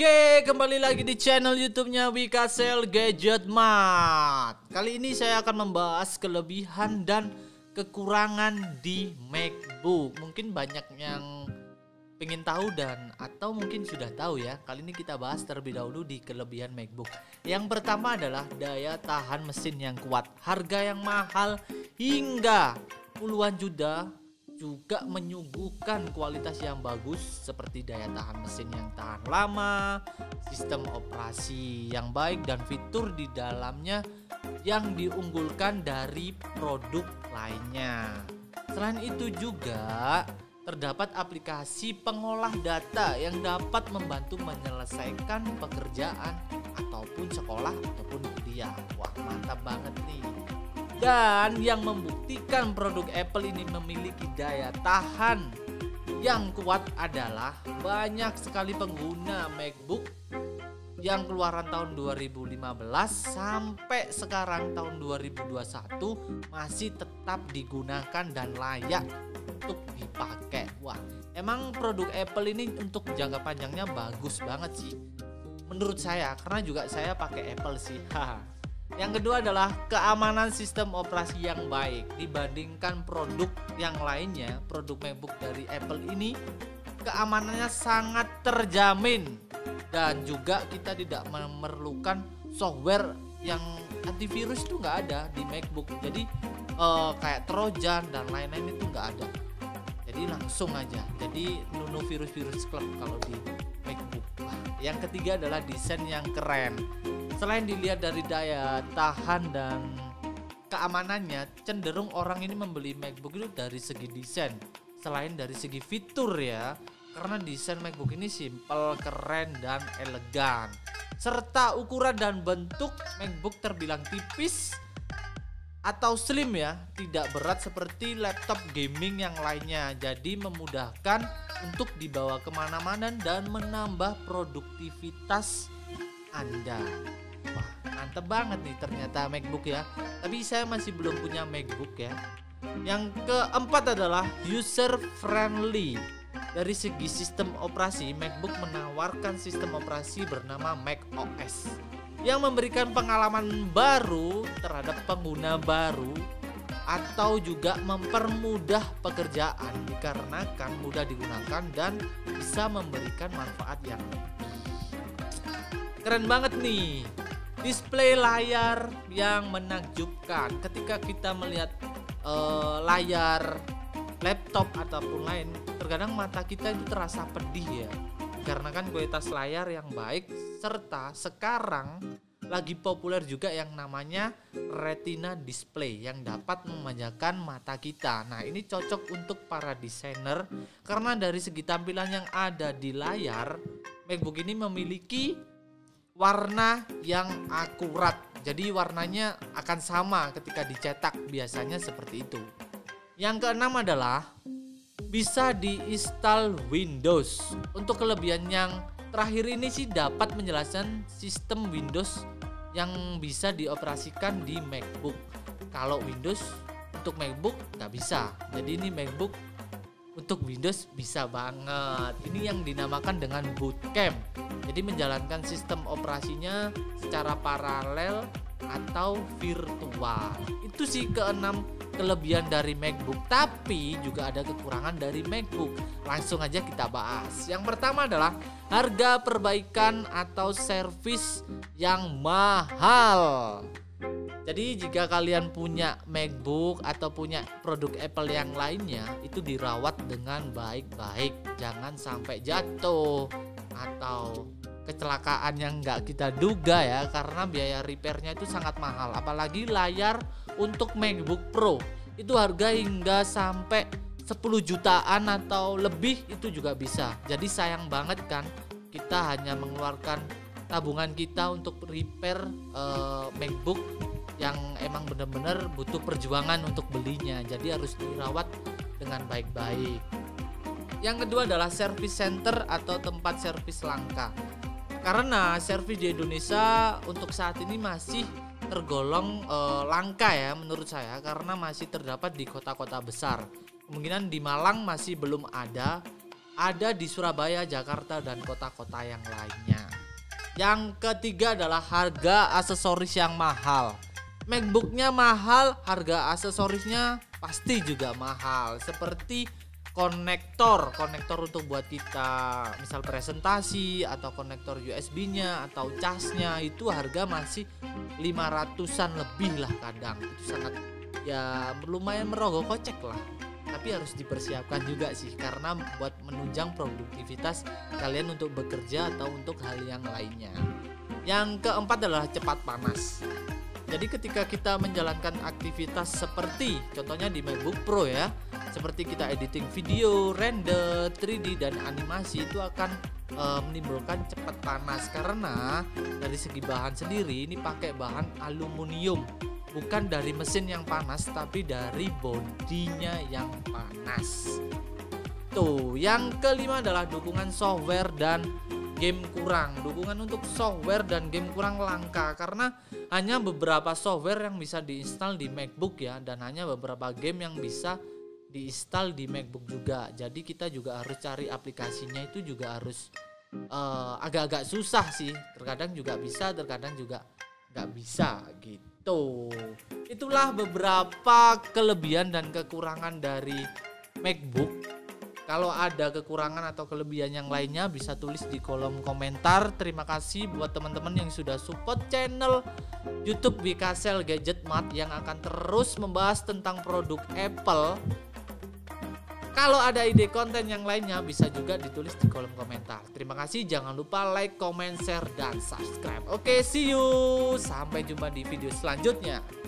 Oke, kembali lagi di channel YouTube-nya Wikasel Gadget Mart. Kali ini saya akan membahas kelebihan dan kekurangan di MacBook. Mungkin banyak yang pengen tahu dan atau mungkin sudah tahu ya. Kali ini kita bahas terlebih dahulu di kelebihan MacBook. Yang pertama adalah daya tahan mesin yang kuat, harga yang mahal hingga puluhan juta juga menyuguhkan kualitas yang bagus seperti daya tahan mesin yang tahan lama, sistem operasi yang baik dan fitur di dalamnya yang diunggulkan dari produk lainnya. Selain itu juga terdapat aplikasi pengolah data yang dapat membantu menyelesaikan pekerjaan ataupun sekolah ataupun kuliah. Wah, mantap banget nih. Dan yang membuktikan produk Apple ini memiliki daya tahan yang kuat adalah banyak sekali pengguna MacBook yang keluaran tahun 2015 sampai sekarang tahun 2021 masih tetap digunakan dan layak untuk dipakai. Wah, emang produk Apple ini untuk jangka panjangnya bagus banget sih. Menurut saya karena juga saya pakai Apple sih. Haha. Yang kedua adalah keamanan sistem operasi yang baik dibandingkan produk yang lainnya. Produk MacBook dari Apple ini keamanannya sangat terjamin dan juga kita tidak memerlukan software yang antivirus itu nggak ada di MacBook. Jadi uh, kayak Trojan dan lain-lain itu nggak ada. Jadi langsung aja. Jadi nuno virus-virus klub kalau di MacBook. yang ketiga adalah desain yang keren Selain dilihat dari daya tahan dan keamanannya, cenderung orang ini membeli MacBook itu dari segi desain, selain dari segi fitur ya. Karena desain MacBook ini simple, keren dan elegan. Serta ukuran dan bentuk MacBook terbilang tipis atau slim ya, tidak berat seperti laptop gaming yang lainnya. Jadi memudahkan untuk dibawa ke mana-mana dan menambah produktivitas Anda. Wah, mantep banget nih ternyata MacBook ya. Tapi saya masih belum punya MacBook ya. Yang keempat adalah user friendly. Dari segi sistem operasi, MacBook menawarkan sistem operasi bernama Mac OS yang memberikan pengalaman baru terhadap pengguna baru atau juga mempermudah pekerjaan dikarenakan mudah digunakan dan bisa memberikan manfaat yang keren banget nih. Display layar yang menakjubkan. Ketika kita melihat uh, layar laptop ataupun lain terkadang mata kita itu terasa pedih ya karena kan kualitas layar yang baik serta sekarang lagi populer juga yang namanya retina display yang dapat memanjakan mata kita. Nah, ini cocok untuk para desainer karena dari segi tampilan yang ada di layar, MacBook ini memiliki warna yang akurat. Jadi warnanya akan sama ketika dicetak biasanya seperti itu. Yang keenam adalah bisa diinstal Windows. Untuk kelebihan yang terakhir ini sih dapat menjelaskan sistem Windows yang bisa dioperasikan di MacBook. Kalau Windows untuk MacBook nggak bisa. Jadi ini MacBook untuk Windows bisa banget. Ini yang dinamakan dengan Bootcamp. Jadi menjalankan sistem operasinya secara paralel atau virtual. Itu sih keenam kelebihan dari MacBook, tapi juga ada kekurangan dari MacBook. Langsung aja kita bahas. Yang pertama adalah harga perbaikan atau servis yang mahal. Jadi jika kalian punya MacBook atau punya produk Apple yang lainnya itu dirawat dengan baik-baik, jangan sampai jatuh atau kecelakaan yang nggak kita duga ya karena biaya repairnya itu sangat mahal. Apalagi layar untuk MacBook Pro itu harga hingga sampai 10 jutaan atau lebih itu juga bisa. Jadi sayang banget kan kita hanya mengeluarkan tabungan kita untuk repair uh, MacBook yang emang benar-benar butuh perjuangan untuk belinya. Jadi harus dirawat dengan baik-baik. Yang kedua adalah service center atau tempat servis langka karena servis di Indonesia untuk saat ini masih tergolong e, langka ya menurut saya karena masih terdapat di kota-kota besar. Kemungkinan di Malang masih belum ada ada di Surabaya, Jakarta, dan kota-kota yang lainnya. Yang ketiga adalah harga aksesoris yang mahal. MacBooknya mahal, harga aksesorisnya pasti juga mahal. Seperti konektor, konektor untuk buat kita misal presentasi atau konektor USB-nya atau casnya itu harga masih 500-an lebih lah kadang. Itu sangat ya lumayan merogoh kocek lah tapi harus dipersiapkan juga sih karena buat menunjang produktivitas kalian untuk bekerja atau untuk hal yang lainnya. Yang keempat adalah cepat panas. Jadi ketika kita menjalankan aktivitas seperti contohnya di MacBook Pro ya, seperti kita editing video, render, 3D dan animasi itu akan e, menimbulkan cepat panas. Karena dari segi bahan sendiri ini pakai bahan aluminium. Bukan dari mesin yang panas tapi dari bodinya yang panas. Tuh yang kelima adalah dukungan software dan game kurang dukungan untuk software dan game kurang langka. Karena hanya beberapa software yang bisa diinstal di MacBook ya dan hanya beberapa game yang bisa diinstal di MacBook juga. Jadi kita juga harus cari aplikasinya itu juga harus uh, agak-agak susah sih. Terkadang juga bisa terkadang juga nggak bisa gitu. Itulah beberapa kelebihan dan kekurangan dari MacBook. Kalau ada kekurangan atau kelebihan yang lainnya bisa tulis di kolom komentar. Terima kasih buat teman-teman yang sudah support channel YouTube Wikasel Gadget Mart yang akan terus membahas tentang produk Apple kalau ada ide konten yang lainnya bisa juga ditulis di kolom komentar. Terima kasih, jangan lupa like, comment, share, dan subscribe. Oke, see you. Sampai jumpa di video selanjutnya.